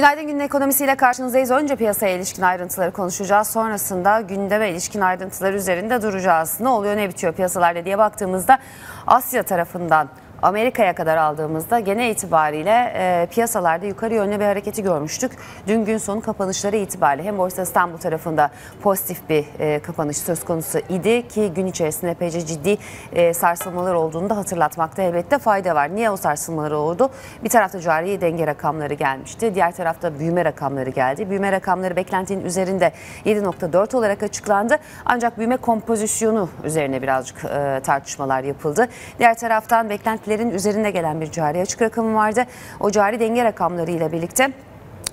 Günaydın günün ekonomisiyle karşınızdayız. Önce piyasaya ilişkin ayrıntıları konuşacağız. Sonrasında gündeme ilişkin ayrıntılar üzerinde duracağız. Ne oluyor ne bitiyor piyasalarda diye baktığımızda Asya tarafından Amerika'ya kadar aldığımızda gene itibariyle e, piyasalarda yukarı yönlü bir hareketi görmüştük. Dün gün sonu kapanışları itibariyle hem Borsa İstanbul tarafında pozitif bir e, kapanış söz konusu idi ki gün içerisinde epeyce ciddi e, sarsılmalar olduğunu da hatırlatmakta elbette fayda var. Niye o sarsılmalar oldu? Bir tarafta cari denge rakamları gelmişti. Diğer tarafta büyüme rakamları geldi. Büyüme rakamları beklentinin üzerinde 7.4 olarak açıklandı. Ancak büyüme kompozisyonu üzerine birazcık e, tartışmalar yapıldı. Diğer taraftan beklentiler beklentilerin üzerinde gelen bir cari açık rakamı vardı. O cari denge rakamları ile birlikte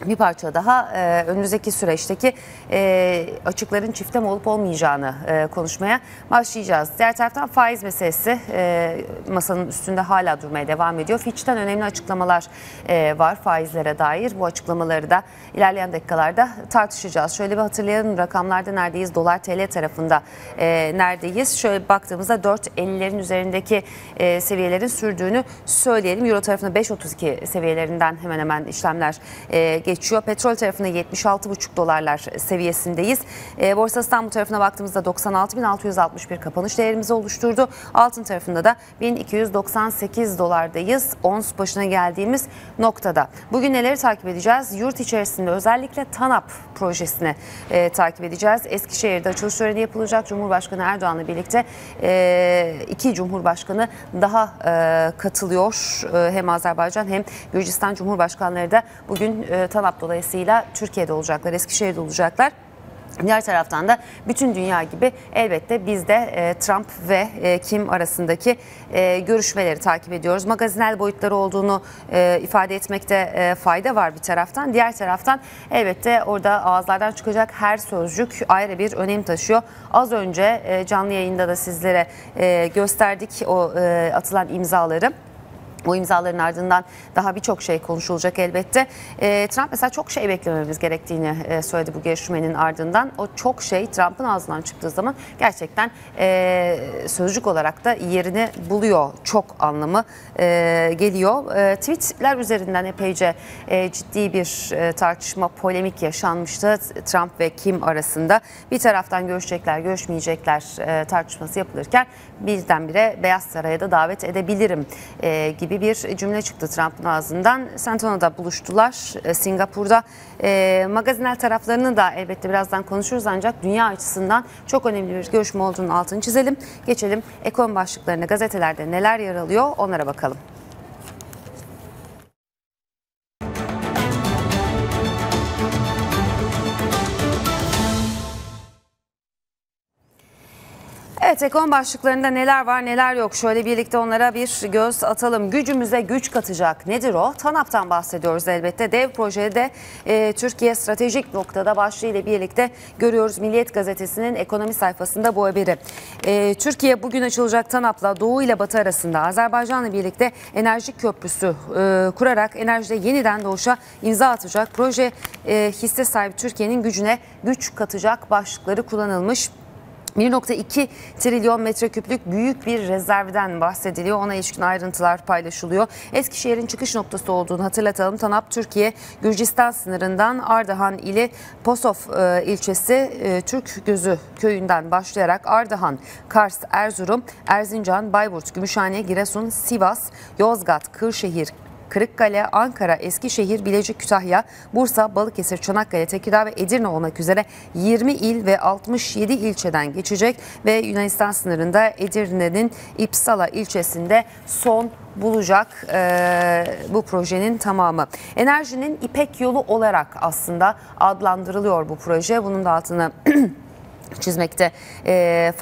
bir parça daha e, önümüzdeki süreçteki e, açıkların çiftem olup olmayacağını e, konuşmaya başlayacağız. Diğer taraftan faiz meselesi e, masanın üstünde hala durmaya devam ediyor. Fitch'ten önemli açıklamalar e, var faizlere dair. Bu açıklamaları da ilerleyen dakikalarda tartışacağız. Şöyle bir hatırlayalım rakamlarda neredeyiz? Dolar TL tarafında e, neredeyiz? Şöyle baktığımızda 4.50'lerin üzerindeki e, seviyelerin sürdüğünü söyleyelim. Euro tarafında 5.32 seviyelerinden hemen hemen işlemler e, geçiyor. Petrol tarafında 76,5 dolarlar seviyesindeyiz. E, Borsa İstanbul tarafına baktığımızda 96.661 kapanış değerimizi oluşturdu. Altın tarafında da 1298 dolardayız. Ons başına geldiğimiz noktada. Bugün neleri takip edeceğiz? Yurt içerisinde özellikle TANAP projesini e, takip edeceğiz. Eskişehir'de açılış töreni yapılacak. Cumhurbaşkanı Erdoğan'la birlikte e, iki Cumhurbaşkanı daha e, katılıyor. E, hem Azerbaycan hem Gürcistan Cumhurbaşkanları da bugün e, TANAP dolayısıyla Türkiye'de olacaklar, Eskişehir'de olacaklar. Diğer taraftan da bütün dünya gibi elbette biz de e, Trump ve e, Kim arasındaki e, görüşmeleri takip ediyoruz. Magazinel boyutları olduğunu e, ifade etmekte e, fayda var bir taraftan. Diğer taraftan elbette orada ağızlardan çıkacak her sözcük ayrı bir önem taşıyor. Az önce e, canlı yayında da sizlere e, gösterdik o e, atılan imzaları. Bu imzaların ardından daha birçok şey konuşulacak elbette. E, Trump mesela çok şey beklememiz gerektiğini e, söyledi bu görüşmenin ardından. O çok şey Trump'ın ağzından çıktığı zaman gerçekten e, sözcük olarak da yerini buluyor. Çok anlamı e, geliyor. E, tweetler üzerinden epeyce e, ciddi bir e, tartışma, polemik yaşanmıştı Trump ve Kim arasında. Bir taraftan görüşecekler, görüşmeyecekler e, tartışması yapılırken birdenbire Beyaz Saray'a da davet edebilirim e, bir cümle çıktı Trump'ın ağzından. Santono'da buluştular e, Singapur'da. E, magazinel taraflarını da elbette birazdan konuşuruz ancak dünya açısından çok önemli bir görüşme olduğunu altını çizelim. Geçelim ekonomi başlıklarına gazetelerde neler yer alıyor onlara bakalım. Evet ekon başlıklarında neler var neler yok şöyle birlikte onlara bir göz atalım. Gücümüze güç katacak nedir o? TANAP'tan bahsediyoruz elbette. Dev projede e, Türkiye stratejik noktada başlığı ile birlikte görüyoruz. Milliyet gazetesinin ekonomi sayfasında bu haberi. E, Türkiye bugün açılacak TANAP'la Doğu ile Batı arasında Azerbaycan'la birlikte enerji köprüsü e, kurarak enerjide yeniden doğuşa imza atacak. Proje e, hisse sahibi Türkiye'nin gücüne güç katacak başlıkları kullanılmış. 1.2 trilyon metreküplük büyük bir rezervden bahsediliyor. Ona ilişkin ayrıntılar paylaşılıyor. Eskişehir'in çıkış noktası olduğunu hatırlatalım. TANAP Türkiye Gürcistan sınırından Ardahan ili Posof e, ilçesi e, Türk Gözü köyünden başlayarak Ardahan, Kars, Erzurum, Erzincan, Bayburt, Gümüşhane, Giresun, Sivas, Yozgat, Kırşehir, Kırıkkale, Ankara, Eskişehir, Bilecik, Kütahya, Bursa, Balıkesir, Çanakkale, Tekirdağ ve Edirne olmak üzere 20 il ve 67 ilçeden geçecek ve Yunanistan sınırında Edirne'nin İpsala ilçesinde son bulacak e, bu projenin tamamı. Enerjinin İpek yolu olarak aslında adlandırılıyor bu proje. Bunun da altını çizmekte e,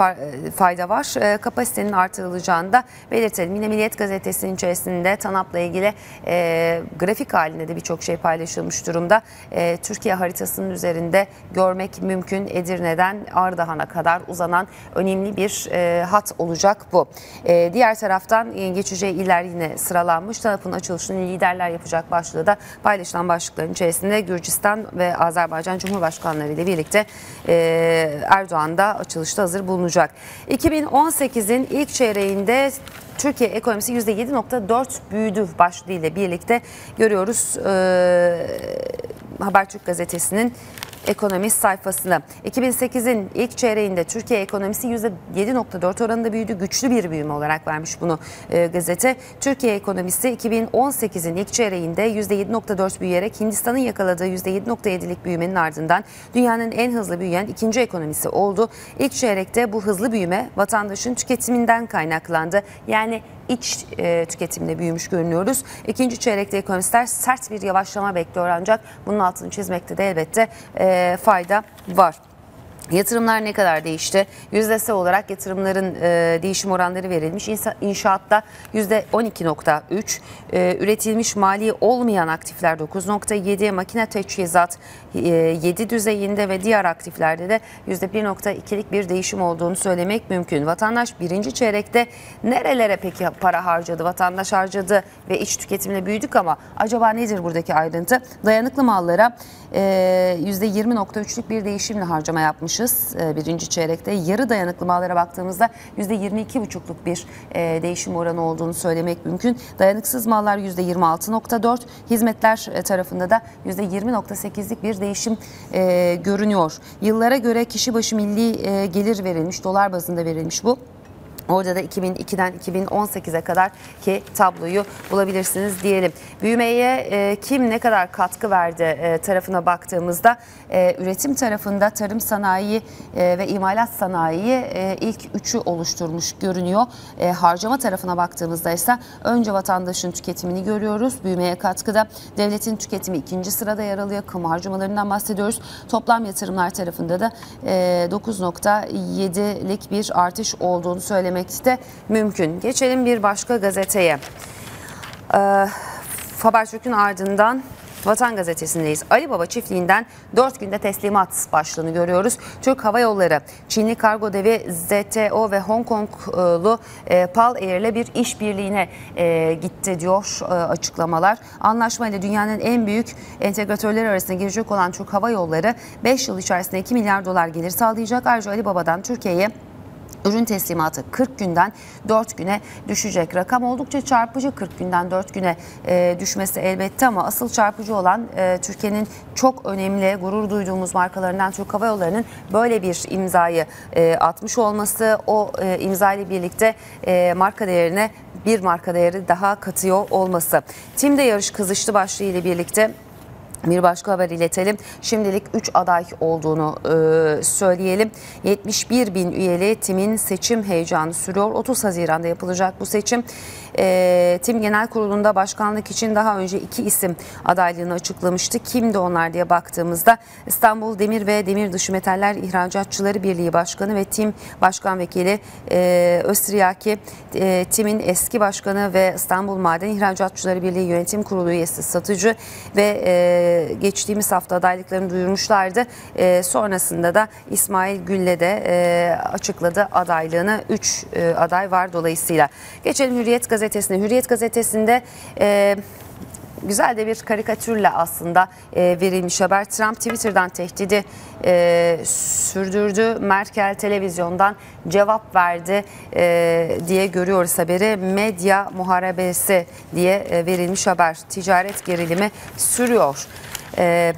fayda var. E, kapasitenin artırılacağını da belirtelim. Yine Milliyet Gazetesi'nin içerisinde TANAP'la ilgili e, grafik halinde de birçok şey paylaşılmış durumda. E, Türkiye haritasının üzerinde görmek mümkün Edirne'den Ardahan'a kadar uzanan önemli bir e, hat olacak bu. E, diğer taraftan e, geçeceği iller yine sıralanmış. TANAP'ın açılışını liderler yapacak başlığı da paylaşılan başlıkların içerisinde Gürcistan ve Azerbaycan Cumhurbaşkanları ile birlikte e, Erdoğan da açılışta hazır bulunacak. 2018'in ilk çeyreğinde Türkiye ekonomisi %7.4 büyüdü başlığıyla birlikte görüyoruz. Ee, Habertürk gazetesinin ekonomi sayfasına. 2008'in ilk çeyreğinde Türkiye ekonomisi %7.4 oranında büyüdü. Güçlü bir büyüme olarak vermiş bunu e, gazete. Türkiye ekonomisi 2018'in ilk çeyreğinde %7.4 büyüyerek Hindistan'ın yakaladığı %7.7'lik büyümenin ardından dünyanın en hızlı büyüyen ikinci ekonomisi oldu. İlk çeyrekte bu hızlı büyüme vatandaşın tüketiminden kaynaklandı. Yani iç e, tüketimde büyümüş görünüyoruz. İkinci çeyrekte ekonomistler sert bir yavaşlama bekliyor ancak bunun altını çizmekte de elbette e, fayda var. Yatırımlar ne kadar değişti? Yüzdesel olarak yatırımların e, değişim oranları verilmiş. İnsa, inşaatta %12.3, e, üretilmiş mali olmayan aktifler 9.7, makine teçhizat e, 7 düzeyinde ve diğer aktiflerde de %1.2'lik bir değişim olduğunu söylemek mümkün. Vatandaş birinci çeyrekte nerelere peki para harcadı? Vatandaş harcadı ve iç tüketimle büyüdük ama acaba nedir buradaki ayrıntı? Dayanıklı mallara e, %20.3'lük bir değişimle harcama yapmışız e, birinci çeyrekte. Yarı dayanıklı mallara baktığımızda %22.5'luk bir e, değişim oranı olduğunu söylemek mümkün. Dayanıksız mallar %26.4, hizmetler e, tarafında da %20.8'lik bir değişim görünüyor. Yıllara göre kişi başı milli gelir verilmiş, dolar bazında verilmiş bu. Orada da 2002'den 2018'e kadar ki tabloyu bulabilirsiniz diyelim. Büyümeye e, kim ne kadar katkı verdi e, tarafına baktığımızda e, üretim tarafında tarım sanayi e, ve imalat sanayi e, ilk üçü oluşturmuş görünüyor. E, harcama tarafına baktığımızda ise önce vatandaşın tüketimini görüyoruz. Büyümeye katkıda devletin tüketimi ikinci sırada yer alıyor. Kamu harcamalarından bahsediyoruz. Toplam yatırımlar tarafında da e, 9.7'lik bir artış olduğunu söylemek de mümkün. Geçelim bir başka gazeteye. Ee, Habertürk'ün ardından Vatan Gazetesi'ndeyiz. Ali Baba çiftliğinden 4 günde teslimat başlığını görüyoruz. Türk Hava Yolları, Çinli kargo devi ZTO ve Hong Konglu e, PAL Air ile bir işbirliğine e, gitti diyor e, açıklamalar. Anlaşmayla dünyanın en büyük entegratörleri arasında girecek olan Türk Hava Yolları 5 yıl içerisinde 2 milyar dolar gelir sağlayacak. Ayrıca Ali Baba'dan Türkiye'ye Ürün teslimatı 40 günden 4 güne düşecek. Rakam oldukça çarpıcı 40 günden 4 güne e, düşmesi elbette ama asıl çarpıcı olan e, Türkiye'nin çok önemli gurur duyduğumuz markalarından Türk Hava Yolları'nın böyle bir imzayı e, atmış olması o e, imza ile birlikte e, marka değerine bir marka değeri daha katıyor olması. Tim'de yarış kızıştı başlığı ile birlikte bir başka haber iletelim. Şimdilik 3 aday olduğunu e, söyleyelim. 71 bin üyeli timin seçim heyecanı sürüyor. 30 Haziran'da yapılacak bu seçim. E, tim Genel Kurulu'nda başkanlık için daha önce iki isim adaylığını açıklamıştı. Kimdi onlar diye baktığımızda İstanbul Demir ve Demir Dışı Metaller İhracatçıları Birliği Başkanı ve tim Başkan Vekili e, Östriyaki, e, timin eski başkanı ve İstanbul Maden İhracatçıları Birliği Yönetim Kurulu üyesi satıcı ve e, geçtiğimiz hafta adaylıklarını duyurmuşlardı. E, sonrasında da İsmail Gülle de e, açıkladı adaylığını. 3 e, aday var dolayısıyla. Geçelim Hürriyet Gazetesi'ne. Hürriyet Gazetesi'nde... E, güzel de bir karikatürle aslında e, verilmiş haber. Trump Twitter'dan tehdidi e, sürdürdü. Merkel televizyondan cevap verdi e, diye görüyoruz haberi. Medya muharebesi diye e, verilmiş haber. Ticaret gerilimi sürüyor. E,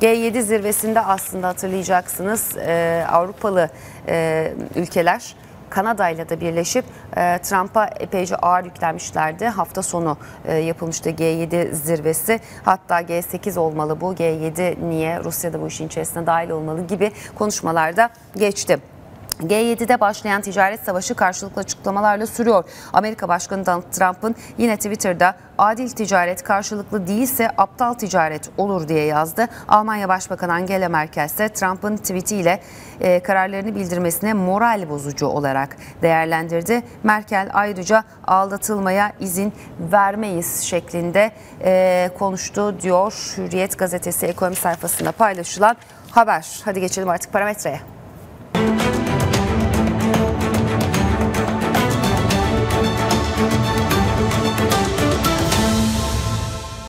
G7 zirvesinde aslında hatırlayacaksınız e, Avrupalı e, ülkeler Kanada ile de birleşip e, Trump'a epeyce ağır yüklenmişlerdi. Hafta sonu e, yapılmıştı G7 zirvesi. Hatta G8 olmalı bu. G7 niye? Rusya da bu işin içerisine dahil olmalı gibi konuşmalarda geçti. G7'de başlayan ticaret savaşı karşılıklı açıklamalarla sürüyor. Amerika Başkanı Donald Trump'ın yine Twitter'da adil ticaret karşılıklı değilse aptal ticaret olur diye yazdı. Almanya Başbakanı Angela Merkel ise Trump'ın tweetiyle e, kararlarını bildirmesine moral bozucu olarak değerlendirdi. Merkel ayrıca aldatılmaya izin vermeyiz şeklinde e, konuştu diyor Hürriyet gazetesi ekonomi sayfasında paylaşılan haber. Hadi geçelim artık parametreye.